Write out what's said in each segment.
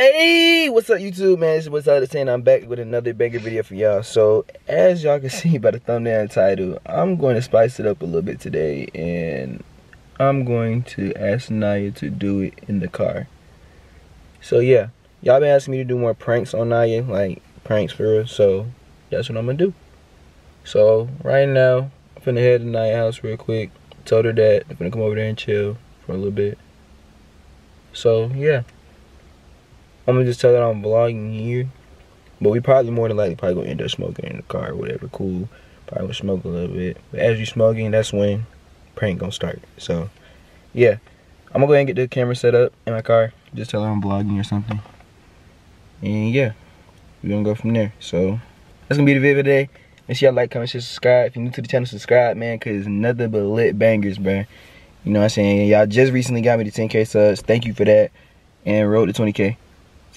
Hey, what's up YouTube, man? This is what's up saying I'm back with another banger video for y'all. So, as y'all can see by the thumbnail and title, I'm going to spice it up a little bit today and I'm going to ask Nyia to do it in the car. So yeah, y'all been asking me to do more pranks on Nyia, like pranks for her, so that's what I'm gonna do. So right now, I'm finna head to Nyia house real quick. Told her that I'm gonna come over there and chill for a little bit. So yeah. I'm gonna just tell that I'm vlogging here. But we probably more than likely probably gonna end up smoking in the car or whatever. Cool. Probably gonna smoke a little bit. But as you smoking, that's when prank gonna start. So yeah. I'm gonna go ahead and get the camera set up in my car. Just tell her I'm vlogging or something. And yeah. We're gonna go from there. So that's gonna be the video today. Make sure y'all like, comment, share, subscribe. If you're new to the channel, subscribe, man, cause nothing but lit bangers, bro. You know what I'm saying? Y'all just recently got me to 10k subs. Thank you for that. And road to 20k.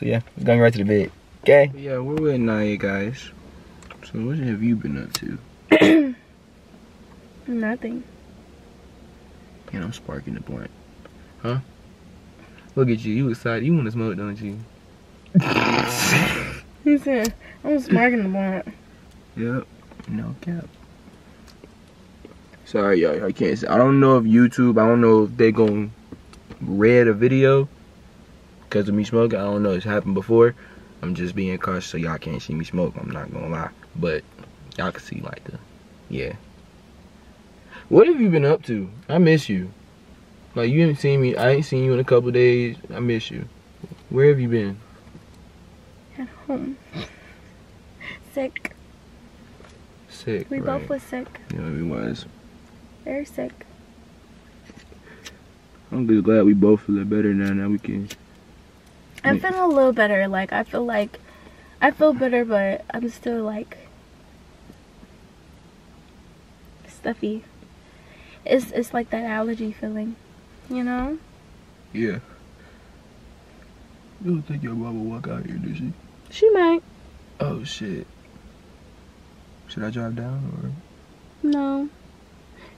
So yeah, let's go right to the bed. Okay? Yeah, we're with Nyia, guys. So what have you been up to? Nothing. And I'm sparking the blunt. Huh? Look at you. You excited. You want to smoke, don't you? he said, I'm sparking the blunt. Yep. No cap. Sorry, y'all. I can't. I don't know if YouTube. I don't know if they gonna read a video because of me smoking. I don't know. It's happened before. I'm just being cautious so y'all can't see me smoke. I'm not gonna lie. But y'all can see like the, yeah. What have you been up to? I miss you. Like you haven't seen me. I ain't seen you in a couple days. I miss you. Where have you been? At home. Sick. Sick. We right? both was sick. Yeah, we was. Very sick. I'm just glad we both feel better now. Now we can I'm mm. feeling a little better. Like I feel like I feel better, but I'm still like stuffy. It's it's like that allergy feeling, you know? Yeah. You don't think your mama walk out here, does she? She might. Oh shit. Should I drive down or? No.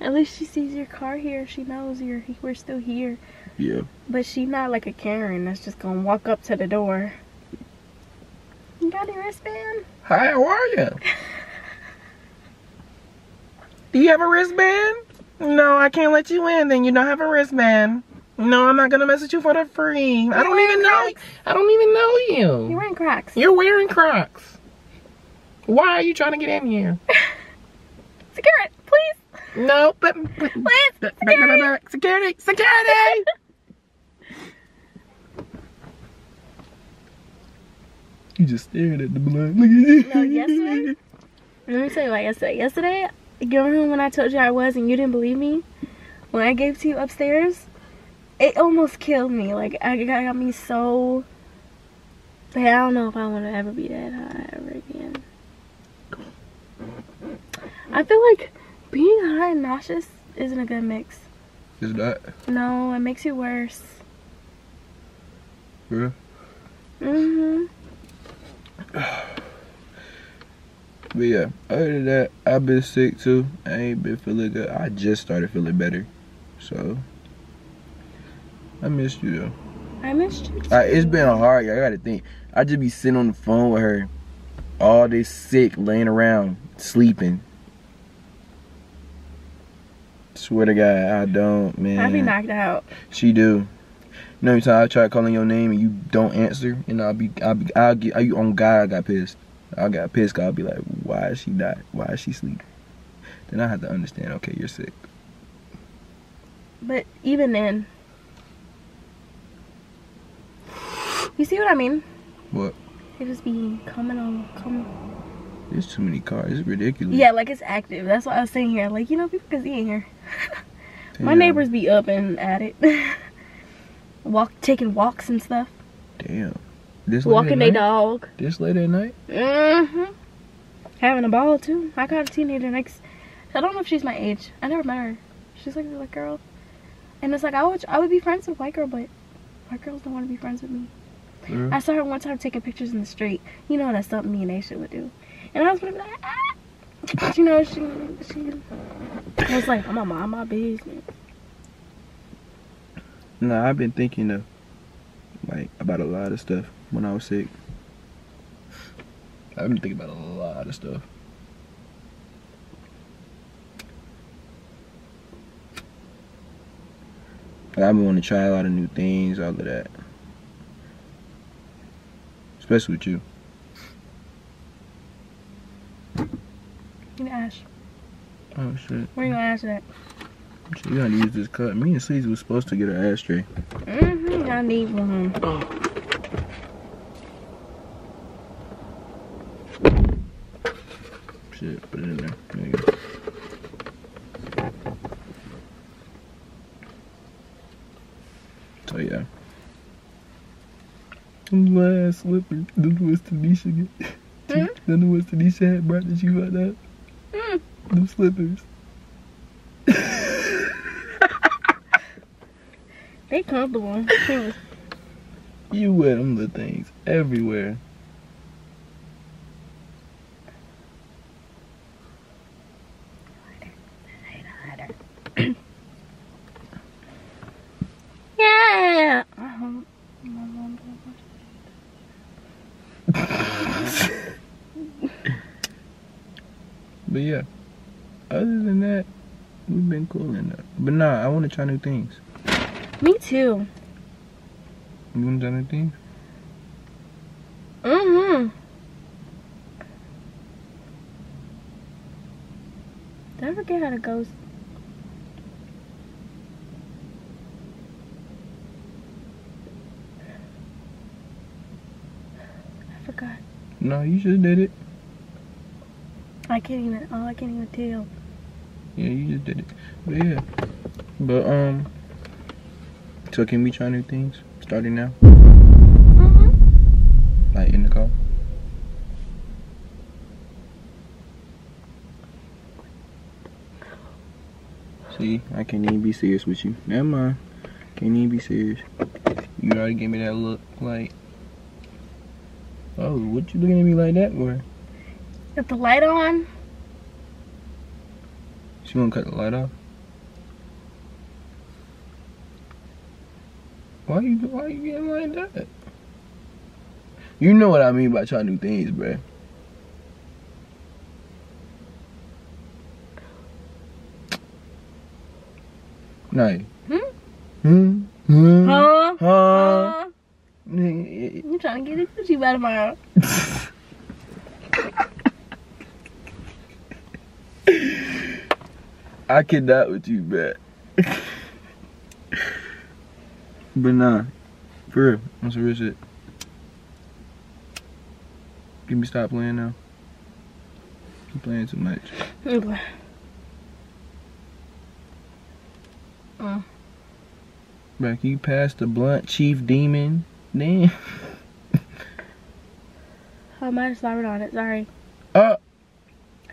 At least she sees your car here. She knows you're we're still here. Yeah. But she not like a Karen that's just gonna walk up to the door. You got your wristband? Hi, how are you? Do you have a wristband? No, I can't let you in. Then you don't have a wristband. No, I'm not gonna mess with you for the free. You're I don't even know. I don't even know you. You're wearing Crocs. You're wearing Crocs. Why are you trying to get in here? Secure it, please. No, but please. Security. Security. Security. You just staring at the blunt. Look at. No, yesterday. Let me tell you about yesterday. Yesterday, you remember when I told you I was and you didn't believe me? When I gave to you upstairs, it almost killed me. Like, I got, got me so... But I don't know if I want to ever be that high ever again. I feel like being high and nauseous isn't a good mix. Is that? No, it makes you worse. Yeah? Mm-hmm. But yeah, other than that, I've been sick too. I ain't been feeling good. I just started feeling better. So, I missed you though. I missed you too. I, it's been hard. I gotta think. I just be sitting on the phone with her all day sick, laying around, sleeping. Swear to God, I don't, man. I be knocked out. She do. You know, every time I try calling your name and you don't answer, and I'll be, I'll be, I'll get, you on God, I got pissed. I got pissed. Cause I'll be like, why is she not? Why is she sleeping? Then I have to understand. Okay, you're sick. But even then, you see what I mean? What? It just be coming on, coming. There's too many cars. It's ridiculous. Yeah, like it's active. That's why I was saying here. Like you know, people can see in here. My neighbors be up and at it. Walk, taking walks and stuff. Damn. This Walking their dog. This late at night? Mm-hmm. Having a ball, too. I got a teenager next. I don't know if she's my age. I never met her. She's like a little girl. And it's like, I would, I would be friends with white girl, but white girls don't want to be friends with me. Mm-hmm. I saw her one time taking pictures in the street. You know, that's something me and Aisha would do. And I was like, ah. You know, she, she, I was like, I'm gonna mind my business. No, I've been thinking of like about a lot of stuff when I was sick. I've been thinking about a lot of stuff. I've been wanting to try a lot of new things, all of that. Especially with you. You ash. Oh shit. Where you gonna ash that? Shit, You gotta use this cup. Me and Sleazy was supposed to get an ashtray. Mm-hmm. I need one. Shit, put it in there. There you go. So yeah. Them last slippers, them was Tanisha. Hmm? Them was Tanisha had brought that you out up. Mm. Them slippers. They comfortable. too. You wear them the things everywhere. Um, But yeah, other than that, we've been cool enough. But nah, I want to try new things. me too. You want to try new things? Mm-hmm. Did I forget how to ghost? I forgot. No, you just did it. I can't even. Oh, I can't even tell. Yeah, you just did it. But yeah. But um. So can we try new things starting now? Mm-hmm. Like in the car? See, I can't even be serious with you. Never mind. Can't even be serious. You already gave me that look like. Oh, what you looking at me like that for? With the light on. She wanna cut the light off? Why you why you getting like that? You know what I mean by trying new things, bruh. Nice. Hmm? Hmm? Hmm? Huh? Huh? Huh? You trying to get it coochie by tomorrow? I cannot with you, bruh. but nah, for real, on some real shit. Can we stop playing now? I'm playing too much. Okay. Mm. Bruh, can you pass the blunt, Chief Demon? Damn. I might have slobbered on it. Sorry. Uh.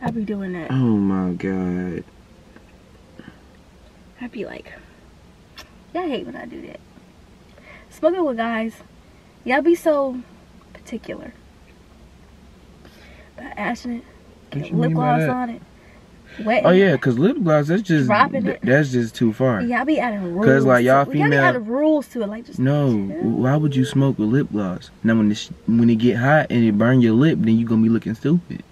I'll be doing that. Oh my god. I'd be like, y'all hate when I do that. Smoking with guys, y'all be so particular. About ashing it, get lip gloss on it, wet. Oh yeah, cause lip gloss that's just Dropping th- it. that's just too far. Y'all be adding rules. like, y'all to, y'all be female- adding rules to it, like just No, why would you smoke with lip gloss? Now when it when it get hot and it burn your lip, then you gonna be looking stupid.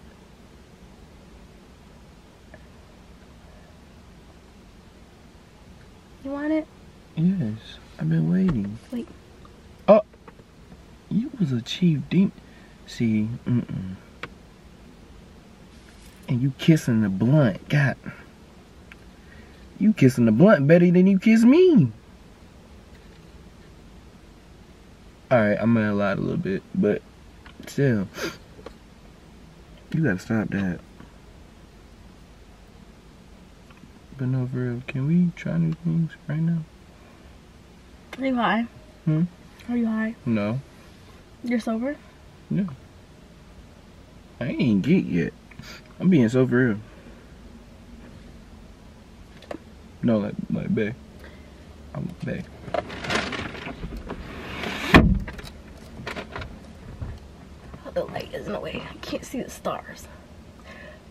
You want it? Yes, I've been waiting. Wait. Oh, you was a chief demon. See, mm-mm. And you kissing the blunt. God. You kissing the blunt better than you kiss me. Alright, I'm gonna lie a little bit, but still. You gotta stop that. But no, for can we try new things right now? Are you high? Hmm? Are you high? No. You're sober? No. I ain't get yet. I'm being so for real. No, like like bae. I'm bae. Oh, the light is in the way. I can't see the stars.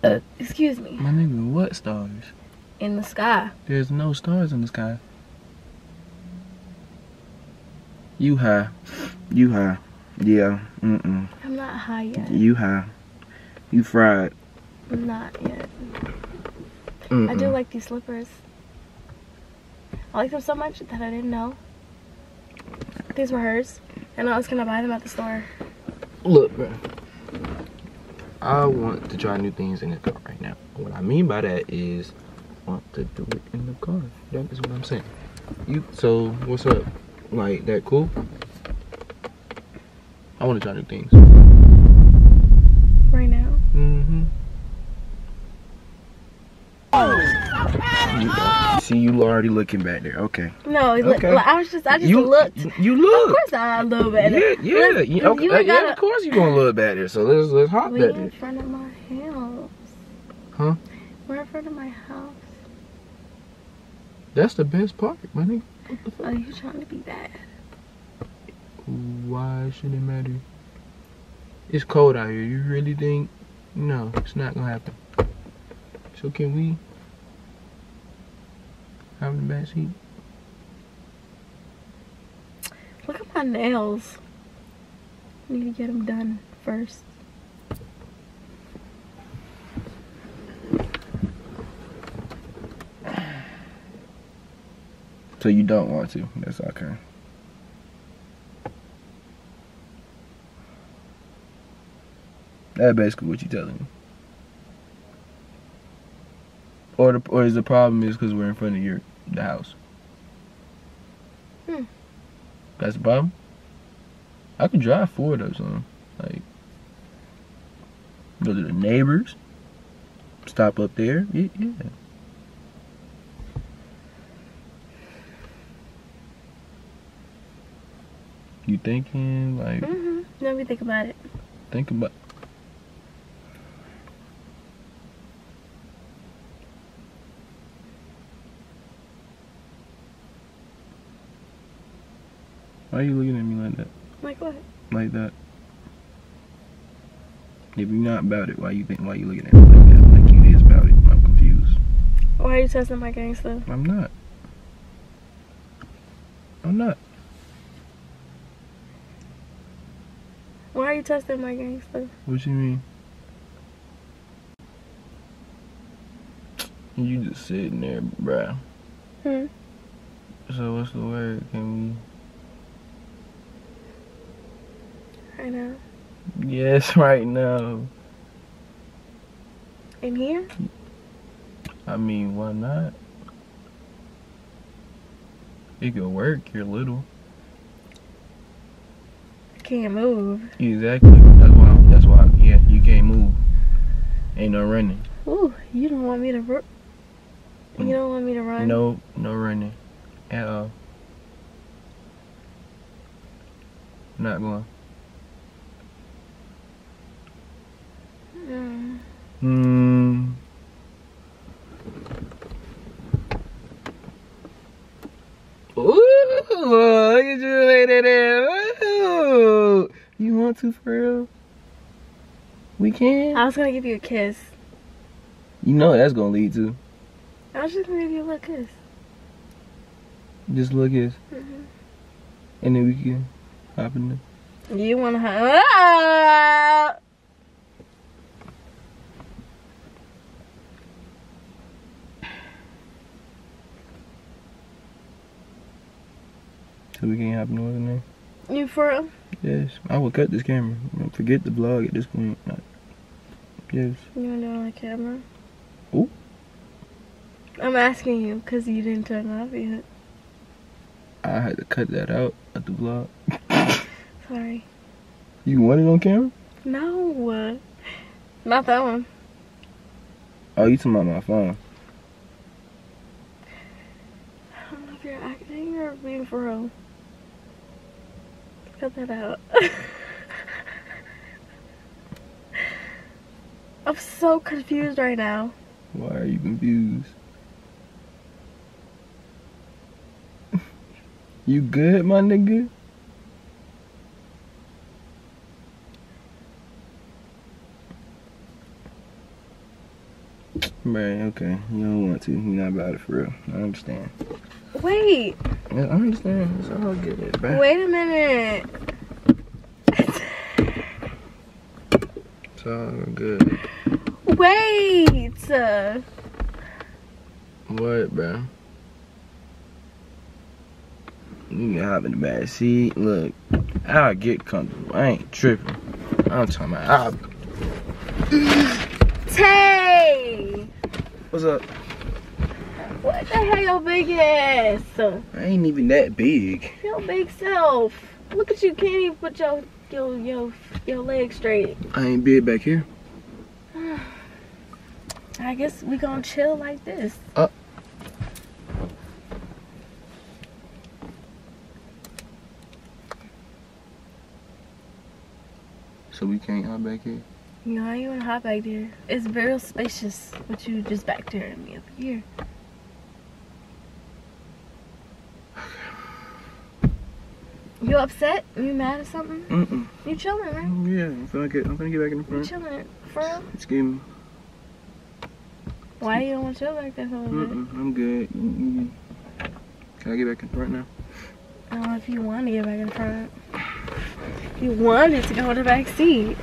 Uh, excuse me. My nigga, what stars? In the sky. There's no stars in the sky. You high. You high. Yeah. Mm-mm. I'm not high yet. You high. You fried. I'm not yet. Mm-mm. I do like these slippers. I like them so much that I didn't know. These were hers. And I was gonna buy them at the store. Look, bro. I want to try new things in the car right now. What I mean by that is, I want to do it in the car. That is what I'm saying. You. So what's up? Like that cool? I want to try new things. Right now. Mm-hmm. You, see, you already looking back there. Okay. No, it look- Okay. I was just, I just you looked. You Of look. course I look better. Yeah, yeah, Listen, you, okay, you uh, yeah. gotta- Of course you're gonna look back there. So let's let's hop We back in there. front of my house. Huh? We're in front of my house. That's the best part, my nigga. What the fuck? Oh, you trying to be bad? Why should it matter? It's cold out here. You really think? No, it's not gonna happen. So can we have the back seat? Look at my nails. Need to get them done first. So you don't want to? That's okay. That's basically what you're telling me. Or the or is the problem is because we're in front of your the house. Hmm. That's the problem. I could drive forward or something. Like go to the neighbors. Stop up there. Yeah. yeah. You thinking like Mm-hmm. Let me think about it. think about Why are you looking at me like that? Like what? Like that? If you're not about it, why you think why you looking at me like that? Like you is about it. I'm confused. Why are you testing my gangster? I'm not. I'm not. Why are you testing my gangster? What you mean? You just sitting there, bruh. Hmm. So what's the word? Can Right now. we? Yes, right now. In here? I mean, why not? It could work. You're little. Can't move. Exactly. That's why. That's why. Yeah, you can't move. Ain't no running. Ooh, you don't want me to ru- You don't want me to run? No, no running at all. Not going. Mm. Hmm. Ooh, look at you lady there. Ooh. You want to for real? We can. I was gonna give you a kiss. You know that's gonna lead to. I was just gonna give you a little kiss. Just look at, hmm and then we can hop in there. You wanna have? Ah! So we can hop in there. You for real? Yes, I will cut this camera. Forget the vlog at this point. Yes. You wanna do it on camera? Ooh. I'm asking you because you didn't turn off yet. I had to cut that out of the vlog. Sorry. You want it on camera? No. Not that one. Oh, you talking about my phone? I don't know if you're acting or being for real. Cut that out. I'm so confused right now. Why are you confused? you good, my nigga? Man, okay. You don't want to. You're not about it for real. I understand. Wait, I understand. It's all good, bro. Wait a minute. it's all good. Wait. What, bro? You can hop in the back seat. Look, I'll get comfortable. I ain't tripping. I'm talking about. I'll... Tae! What's up? What the hell, your big ass? I ain't even that big. Your big self. Look at you, can't even put your your your your legs straight. I ain't big back here. I guess we gonna chill like this. Uh. So we can't hop back here. You know, you wanna hop back there. It's very spacious, but you just back there and me up here. You upset? You mad or something? Mm-mm. You chilling, right? Oh, yeah, I'm finna get, I'm finna get back in the You front. chilling, for real? Excuse me. Why you don't want to chill like that for a little bit? Mm-mm, I'm good. Mm-mm. Can I get back in front now? I don't know if you want to get back in front. You wanted to go in the back seat.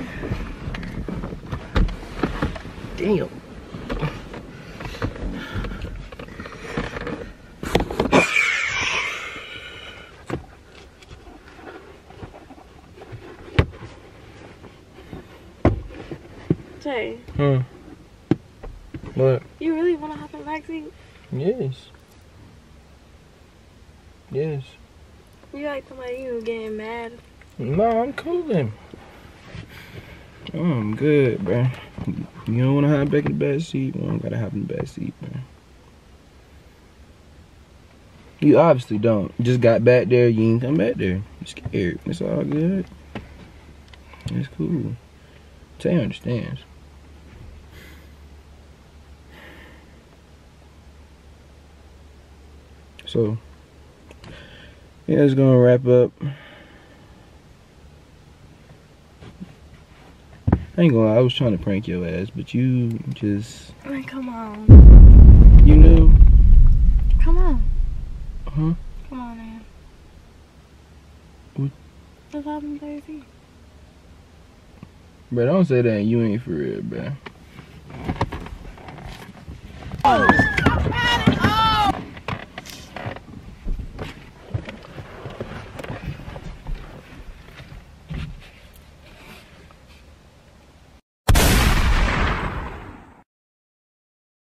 Damn. Jay, Hmm. What? you really want to hop in the back? Yes. Yes. You like somebody you getting mad. No, I'm coolin'. Oh, I'm good, bro. You don't wanna hop back in the back seat? Well, I don't gotta hop in the back seat, bro. You obviously don't. You just got back there, you ain't come back there. You scared. It's all good. It's cool. Tae understands. So, yeah, it's gonna wrap up. I ain't gonna lie, I was trying to prank your ass, but you just, Like, come on. you knew. Come on. Huh? Come on, man. What? Let's hop in the back seat. Bro, don't say that you ain't for real, bro. Oh.